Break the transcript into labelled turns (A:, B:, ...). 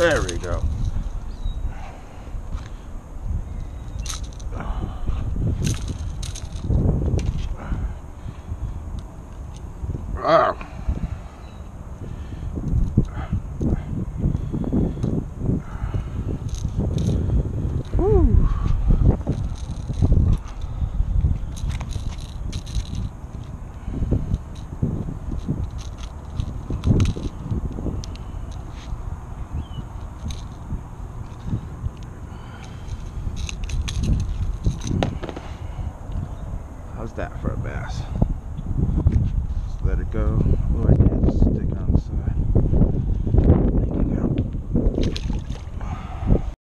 A: There we go. Ah. How's that for a bass? Just let it go. Oh.